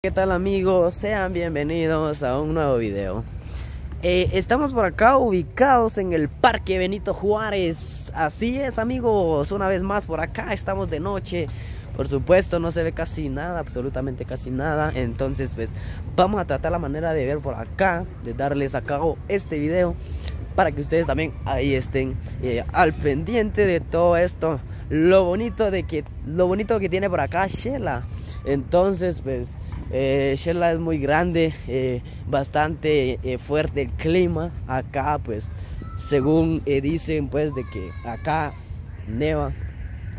¿Qué tal amigos? Sean bienvenidos a un nuevo video. Eh, estamos por acá ubicados en el Parque Benito Juárez. Así es amigos, una vez más por acá estamos de noche. Por supuesto no se ve casi nada, absolutamente casi nada. Entonces pues vamos a tratar la manera de ver por acá, de darles a cabo este video. Para que ustedes también ahí estén eh, al pendiente de todo esto. Lo bonito de que lo bonito que tiene por acá Shela. Entonces pues eh, Shela es muy grande, eh, bastante eh, fuerte el clima. Acá, pues, según eh, dicen, pues, de que acá neva.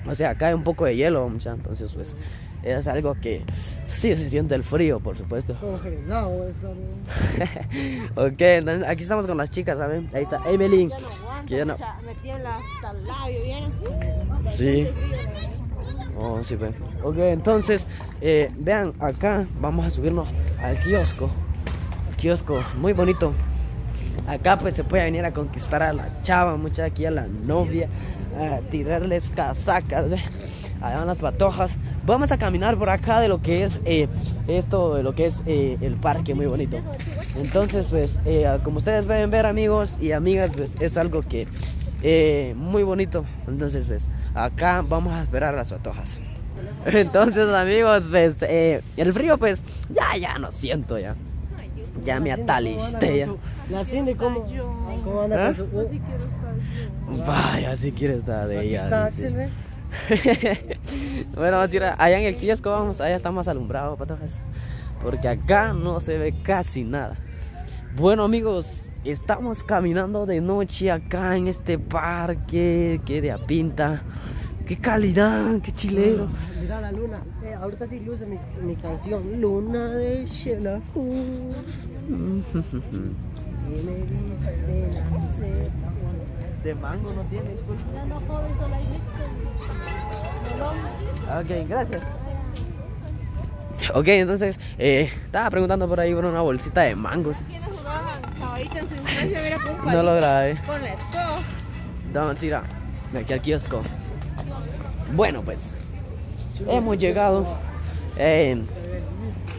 O sea, acá hay un poco de hielo, mucha. Entonces, pues, es algo que sí se siente el frío, por supuesto. Congelado, ok, entonces aquí estamos con las chicas, ¿saben? Ahí está Evelyn. No aguanto, Que ya no- mucha, me tiembla hasta el labio, ¿vieron? Sí. Bastante frío, la verdad. Oh, sí, pues. Ok, entonces, eh, vean, acá vamos a subirnos al kiosco. Kiosco, muy bonito. Acá pues se puede venir a conquistar a la chava, mucha aquí a la novia, a tirarles casacas, ¿ve? Allá las patojas. Vamos a caminar por acá de lo que es eh, esto, de lo que es eh, el parque, muy bonito. Entonces, pues, como ustedes pueden ver, amigos y amigas, pues es algo que eh, muy bonito. Entonces, pues, acá vamos a esperar las patojas. Entonces, amigos, pues, eh, el frío, pues, ya, ya no siento ya. Ya me atalisté ya. La Cindy, ¿cómo, cómo anda ¿Ah? con su... Uh, Vaya, si quiere estar de bueno, vamos a ir allá en el kiosco, vamos, allá está más alumbrado, patojas. Porque acá no se ve casi nada. Bueno, amigos, estamos caminando de noche acá en este parque. Que de a pinta. Qué calidad, qué chilero. Mira la luna. Eh, ahorita sí luce mi, mi canción. Luna de nacer. De mango no tiene, disculpe. Ya no joven, solo hay mixto. Ok, gracias. Ok, entonces, eh, estaba preguntando por ahí por una bolsita de mangos. No lo grabé. Con la escoba. Vamos a ir a aquí al kiosco. Bueno, pues hemos llegado. Eh,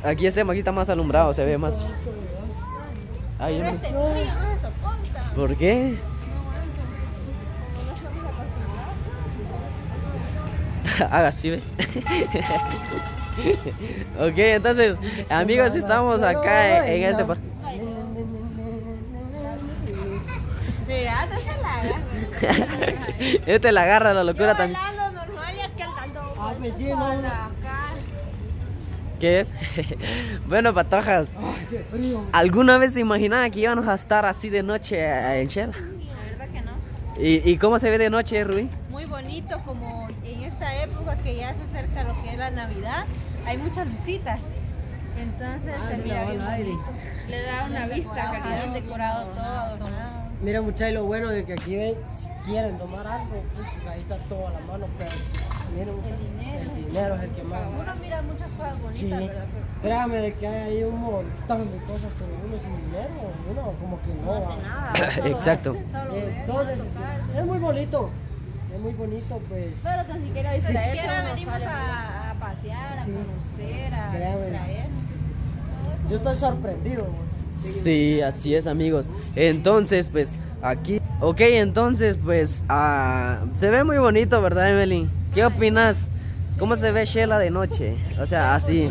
aquí este aquí está más alumbrado, se ve más. Ay, yo no- este. ¿Por qué? Haga así, ve. ok, entonces, amigos, estamos acá en, en este parque. La agarra. este la agarra la locura Yo también. normal y aquel dando Ah, pues sí, no. ¿Qué es? bueno, patojas. Ay, qué frío. ¿Alguna vez se imaginaban que íbamos a estar así de noche en Shell? La verdad que no. ¿Y, y cómo se ve de noche, Rui? Muy bonito, como en esta época que ya se acerca lo que es la Navidad, hay muchas lucitas. Entonces Ah, se mira bien bonito. Le da una vista, Ajá. bien decorado todo, adornado. Mira muchachos, lo bueno de que aquí ven, si quieren tomar algo, ahí está todo a la mano, pero miren, muchachos, dinero. el dinero es el que más. Uno mira muchas cosas bonitas, Sí, ¿verdad? créame de que hay ahí un montón de cosas, pero uno sin dinero, uno como que no. No va. hace nada. solo- Exacto. Solo ver, Entonces, es muy bonito, es muy bonito, pues. Pero tan siquiera Si distraerse. venimos sale, a, a pasear, a Sí. conocer, a Créame. distraernos. Yo estoy sorprendido. Sí, así es, amigos. Entonces, pues, aquí. Ok, entonces, pues, ah, se ve muy bonito, ¿verdad, Evelyn? ¿Qué opinas? ¿Cómo se ve Shela de noche? O sea, así.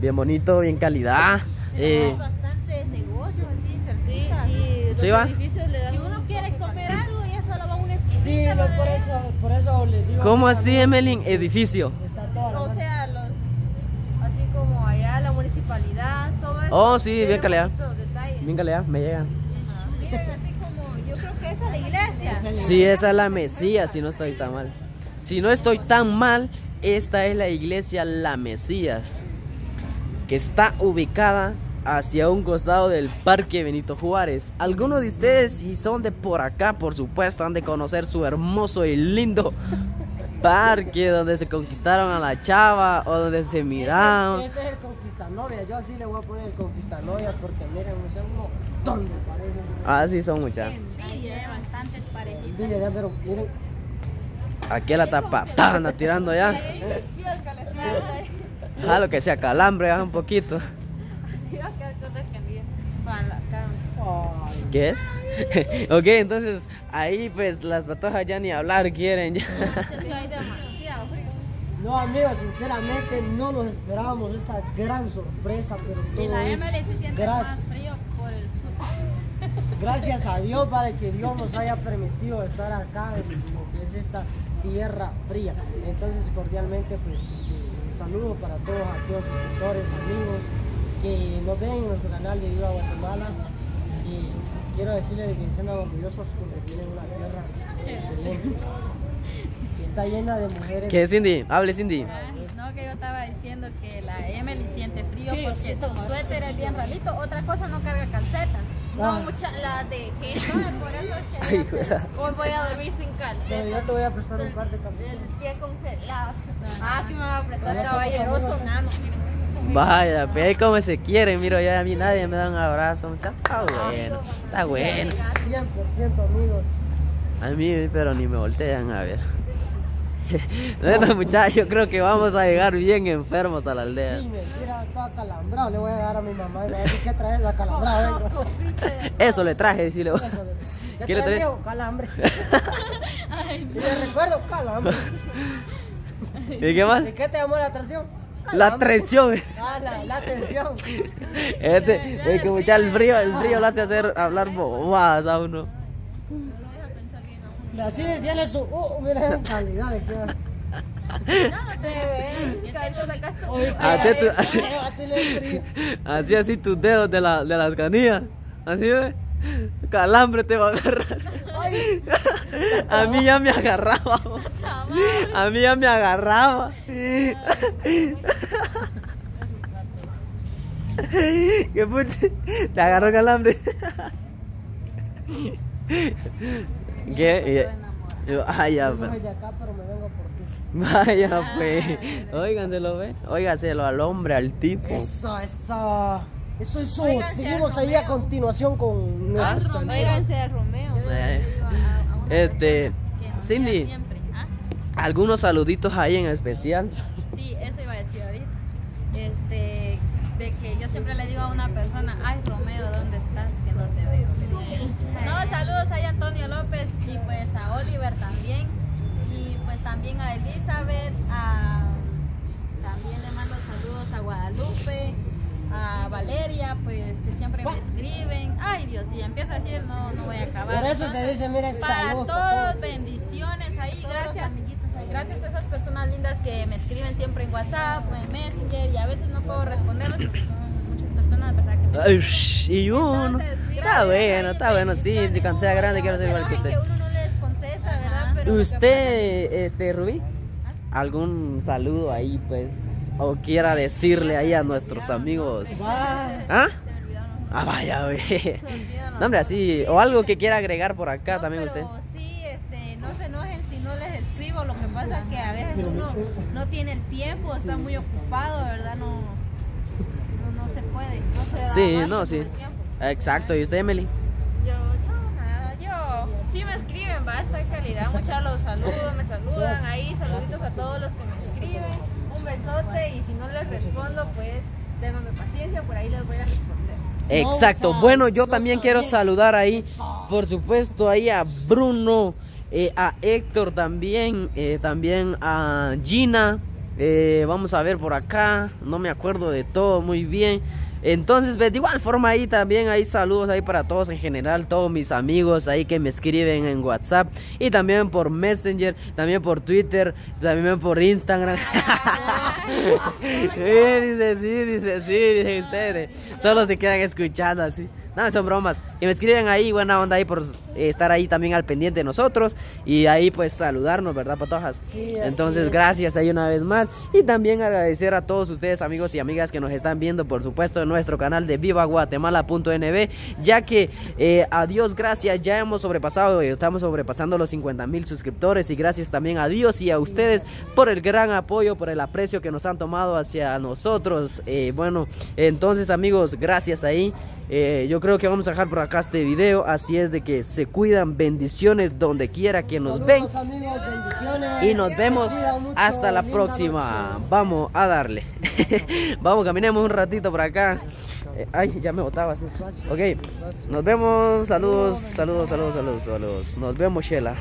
Bien bonito, bien calidad. Eh, bastantes negocios así, Sí, cerquitas. y los ¿Sí va? edificios le dan Si uno quiere comer algo, ya solo va a una esquina. Sí, no, por eso, por eso les digo. ¿Cómo así, Evelyn? Edificio. Está toda la O mano. sea, los, así como allá la municipalidad, todo eso. Oh, sí, bien calidad. Bien calidad, me llegan. Miren, así como, yo creo que esa es la iglesia. Sí, esa es la Mesías, si no estoy tan mal. Si no estoy tan mal, esta es la iglesia La Mesías, que está ubicada hacia un costado del Parque Benito Juárez. Algunos de ustedes, si son de por acá, por supuesto, han de conocer su hermoso y lindo parque donde se conquistaron a la chava o donde se miraron. Este, este es el conquistanovia. Yo así le voy a poner el conquistanovia porque miren, o sea, un montón me parece. Ah, sí, son muchas. Bastantes parejitas. Envidia, ya, pero miren, Aquí la tapatada anda tirando ya. Ah, lo que sea calambre, ah, un poquito. Sí, va a quedar ¿Qué es? ok, entonces ahí pues las patojas ya ni hablar quieren. ya. Es que hay demasiado frío. No, amigos, sinceramente no nos esperábamos esta gran sorpresa, pero Y todo la es Emily se siente gracias, más frío por el sur. gracias a Dios para que Dios nos haya permitido estar acá en lo que es esta tierra fría. Entonces, cordialmente, pues, este, saludo para todos aquellos suscriptores, amigos que nos ven en nuestro canal de Viva Guatemala. Y quiero decirles que se sientan orgullosos porque tienen una tierra excelente, que está llena de mujeres. ¿Qué es Cindy? Hable Cindy. Ah, No, que yo estaba diciendo que la Emily siente frío Sí, porque su suéter es bien ralito. Otra cosa, no carga calcetas. Ah. No, mucha, la de No, por eso es que Ay, hoy voy a dormir sin Pero yo calcetas. te voy a prestar un par de El camisetas. pie congelado. Ah, que me va a prestar caballeroso, nano. Vaya, ve cómo se quieren. Miro, ya a mí nadie me da un abrazo. Está bueno, está bueno. 100% amigos. A mí, pero ni me voltean a ver. Bueno, muchachos, yo creo que vamos a llegar bien enfermos a la aldea. Sí, mentira, todo acalambrado. Le voy a dar a mi mamá y le voy a decir que traes acalambrado. Eso le traje, decirle. Eso, ¿Qué, ¿Qué le traes? Calambre. y le recuerdo, calambre. ¿Y qué más? ¿De qué te llamó la atracción? La. Ah, la, la atención. Este, es que mucha el frío, el frío lo hace hacer hablar bobadas a uno. Así tiene su. Uh, mira calidad de Así. Así, así tus dedos de, la, de las canillas. Así ve. Calambre te va a agarrar. A mí ya me agarraba. A mí ya me agarraba. ¿Qué puche? Te agarró calambre. ¿Qué? Y yo, Ay, ya, no pues. soy de acá, pero me vengo por ti. Vaya, pues. Óiganselo, ve. Óigaselo al hombre, al tipo. Eso, eso. Eso, eso. Seguimos ahí a continuación con nuestro santo. Óiganse a Romeo. Eh, este, Cindy. Algunos saluditos ahí en especial. Sí, eso iba a decir ahorita. Este, de que yo siempre le digo a una persona, ay Romeo, ¿dónde estás? Que no te veo. No, saludos ahí a Antonio López y pues a Oliver también. Y pues también a Elizabeth, a, también le mando saludos a Guadalupe, a Valeria, pues que siempre me escriben. Ay Dios, si empiezo a decir, no, no voy a acabar. Por eso se Entonces, dice, mira, para saludos. todos, bendiciones ahí, gracias. Gracias a esas personas lindas que me escriben siempre en WhatsApp o en Messenger y a veces no puedo responderles porque son muchas personas, ¿verdad? Que me Ay, y uno. Entonces, Está bueno, está bueno. Sí, cuando sea grande quiero ser igual que usted. que uno no les contesta, ¿verdad? Pero Usted, este, Rubí, algún saludo ahí, pues, o quiera decirle ahí a nuestros amigos. ¿Ah? pasa- se me olvidaron Ah, vaya, güey. No, hombre, así, o algo que quiera agregar por acá No, también pero usted. Sí, este, no se enojen si no les escribo. Lo que pasa es que a veces uno no tiene el tiempo, está muy ocupado, ¿verdad? No, no, no se puede. No se da Sí, no, sí. Exacto, ¿y usted, Emily? Yo, yo, nada, yo. Sí me escriben, va, esta calidad. Muchas los saludo, me saludan ahí. Saluditos a todos los que me escriben. Un besote y si no les respondo, pues ténganme paciencia, por ahí les voy a responder. Exacto. Bueno, yo también quiero saludar ahí, por supuesto, ahí a Bruno, eh, a Héctor también, eh, también a Gina. eh, vamos a ver por acá, no me acuerdo de todo muy bien. Entonces, pues, de igual forma ahí también hay saludos ahí para todos en general, todos mis amigos ahí que me escriben en WhatsApp y también por Messenger, también por Twitter, también por Instagram. Eh, dice sí, dice sí, dice ustedes. Solo se quedan escuchando así. No, son bromas. Y me escriben ahí, buena onda ahí por estar ahí también al pendiente de nosotros. Y ahí pues saludarnos, ¿verdad, patojas? Sí, Entonces, es. gracias ahí una vez más. Y también agradecer a todos ustedes, amigos y amigas que nos están viendo, por supuesto, en nuestro canal de Viva Guatemala.nb. Ya que, eh, a Dios gracias, ya hemos sobrepasado, estamos sobrepasando los 50 mil suscriptores. Y gracias también a Dios y a ustedes por el gran apoyo, por el aprecio que nos han tomado hacia nosotros. Eh, bueno, entonces, amigos, gracias ahí. Eh, yo creo que vamos a dejar por acá este video. Así es de que se cuidan. Bendiciones donde quiera que nos ven. Saludos, amigos, bendiciones. Y nos vemos hasta la próxima. vamos a darle. vamos, caminemos un ratito por acá. Eh, ay, ya me botaba así. Ok, nos vemos. Saludos, saludos, saludos, saludos, saludos. Nos vemos, Shela.